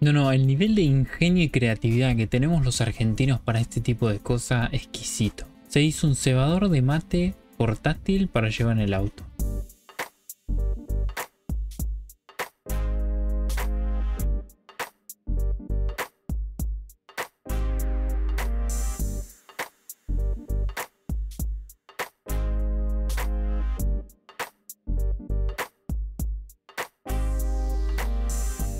No, no, el nivel de ingenio y creatividad que tenemos los argentinos para este tipo de cosas exquisito. Se hizo un cebador de mate portátil para llevar en el auto.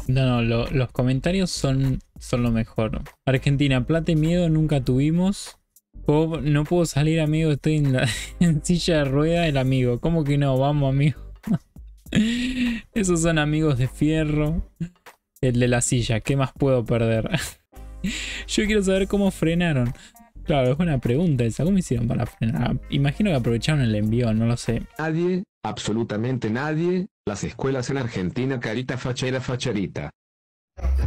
No, no, lo- los comentarios son, son lo mejor. Argentina, plata y miedo nunca tuvimos. No puedo salir, amigo. Estoy en, la, en silla de rueda. El amigo, ¿cómo que no? Vamos, amigo. Esos son amigos de fierro. El de la silla, ¿qué más puedo perder? Yo quiero saber cómo frenaron. Claro, es buena pregunta esa. ¿Cómo hicieron para frenar? Imagino que aprovecharon el envío, no lo sé. Nadie, absolutamente nadie, las escuelas en Argentina carita fachera facherita.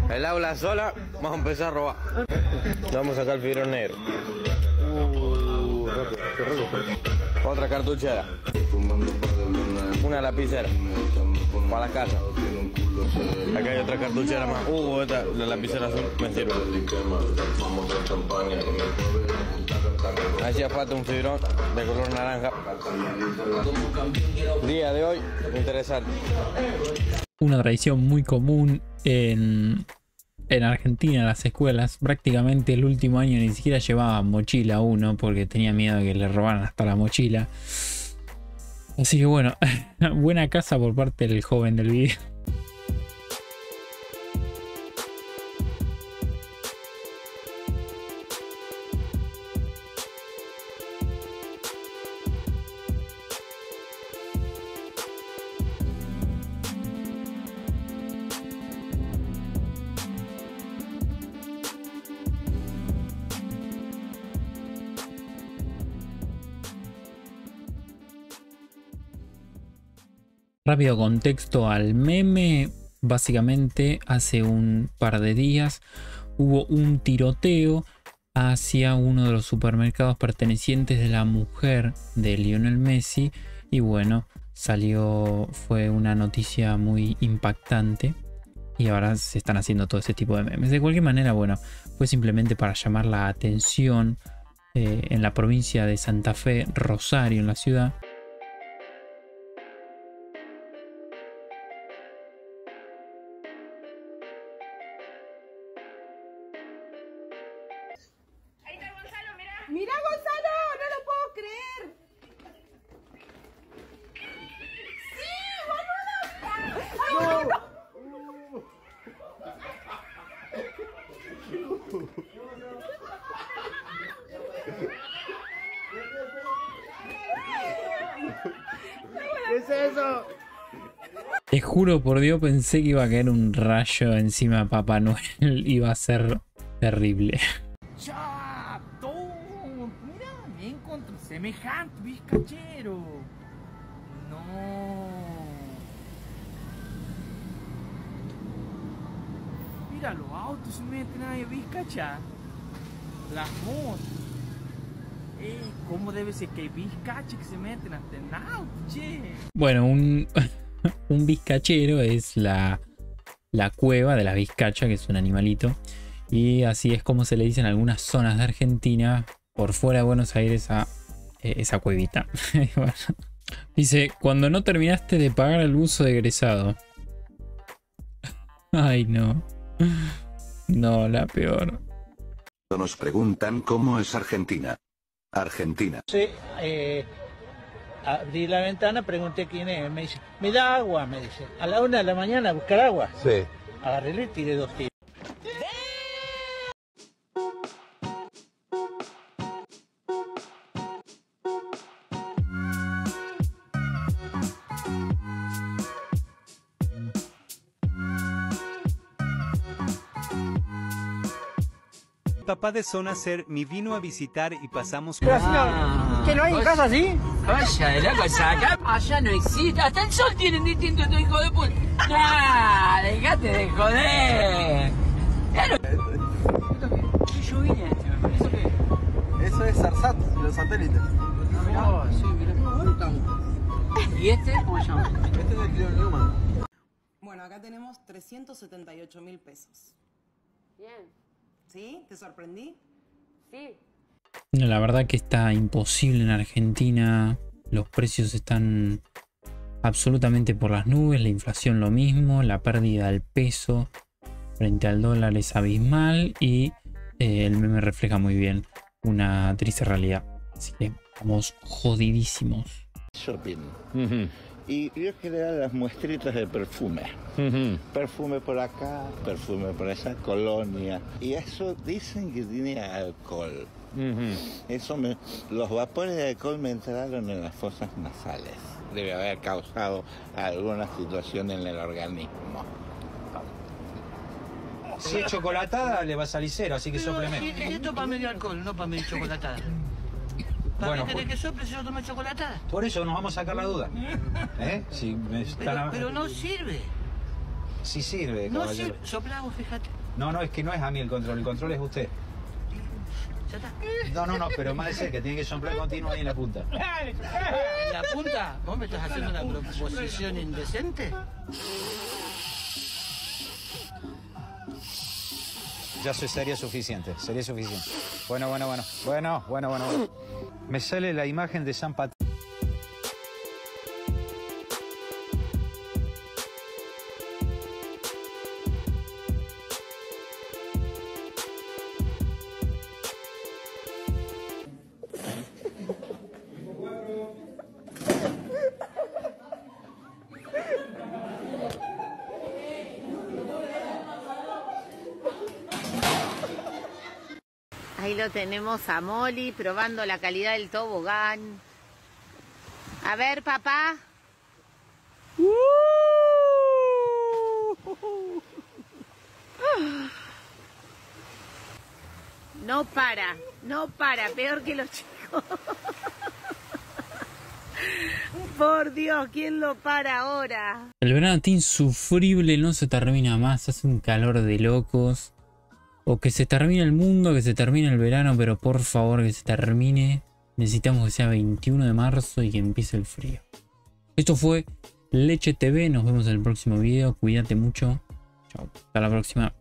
El aula sola, vamos a empezar a robar. Vamos a sacar el fibro negro. Otra cartuchera. Una lapicera. Para la casa. Acá hay otra cartuchera más. Uh, esta, la lapicera azul me sirve. Hacía falta un fibrón de color naranja. Día de hoy, interesante. una tradición muy común en, en Argentina, en las escuelas. Prácticamente el último año ni siquiera llevaba mochila uno porque tenía miedo de que le robaran hasta la mochila. Así que bueno, buena casa por parte del joven del video. Rápido contexto al meme. Básicamente hace un par de días hubo un tiroteo hacia uno de los supermercados pertenecientes de la mujer de Lionel Messi. Y bueno, salió, fue una noticia muy impactante. Y ahora se están haciendo todo ese tipo de memes. De cualquier manera, bueno, fue simplemente para llamar la atención eh, en la provincia de Santa Fe, Rosario, en la ciudad. Mira Gonzalo, no lo puedo creer. Sí, boludo. Ay, no. ¿Qué es eso? Te juro por Dios, pensé que iba a caer un rayo encima de Papá Noel. Iba a ser terrible. Chato, mira, me encontré semejante bizcachero. No. Mira, los autos se meten ahí a bizcachar. Las motos. Eh, ¿cómo debe ser que hay bizcaches que se meten hasta en auto? Bueno, un, un bizcachero es la, la cueva de la bizcacha, que es un animalito. Y así es como se le dice en algunas zonas de Argentina, por fuera de Buenos Aires, a eh, esa cuevita. Bueno. Dice, cuando no terminaste de pagar el uso de egresado. Ay, no. No, la peor. Nos preguntan cómo es Argentina. Argentina. Sí, eh, abrí la ventana, pregunté quién es, me dice, me da agua, me dice. A la una de la mañana a buscar agua. Sí. Agarré y tiré dos tiros. Papá de Zona Ser me vino a visitar y pasamos ¿Que no hay en casa así? Vaya de la cosa acá. Allá no existe. Hasta el sol tienen distinto tu hijo de puta. Nah, dejate de joder. ¿Qué lluvia ¿Eso qué? Eso es Sarsat, los satélites. Oh, sí, mira. ¿Dónde estamos? ¿Y este? ¿Cómo se llama? Este es el Clio Newman. Bueno, acá tenemos 378 mil pesos. Bien. ¿Sí? ¿Te sorprendí? Sí. No, La verdad que está imposible en Argentina. Los precios están absolutamente por las nubes. La inflación lo mismo. La pérdida del peso frente al dólar es abismal. Y eh, el meme refleja muy bien una triste realidad. Así que estamos jodidísimos. shopping. Y yo quería las muestritas de perfume. Perfume por acá, perfume por esa colonia. Y eso dicen que tiene alcohol. Eso me, los vapores de alcohol me entraron en las fosas nasales. Debe haber causado alguna situación en el organismo. Si es chocolatada, le va a salir cero, así que sopleme. Esto para medio alcohol, no para medio chocolatada. ¿Para Bueno, qué querés pues- que sople si yo tomé chocolatada? Por eso nos vamos a sacar la duda. ¿Eh? Si me están Pero, a- pero no sirve. Sí sirve, No caballero. sirve. Soplamos, fíjate. No, no, es que no es a mí el control, el control es usted. Ya está. No, no, no, pero más de cerca, tiene que soplar continuo ahí en la punta. ¿En la punta? ¿Vos me estás haciendo una proposición indecente? Ya sería suficiente, sería suficiente. Bueno, bueno, bueno. Bueno, bueno, bueno. bueno. Me sale la imagen de San Patricio. Lo tenemos a Molly probando la calidad del tobogán. A ver, papá. No para, no para, peor que los chicos. Por Dios, ¿quién lo para ahora? El verano está insufrible, no se termina más, hace un calor de locos. O que se termine el mundo, que se termine el verano, pero por favor que se termine. Necesitamos que sea 21 de marzo y que empiece el frío. Esto fue Leche TV, nos vemos en el próximo video, cuídate mucho. Chao, hasta la próxima.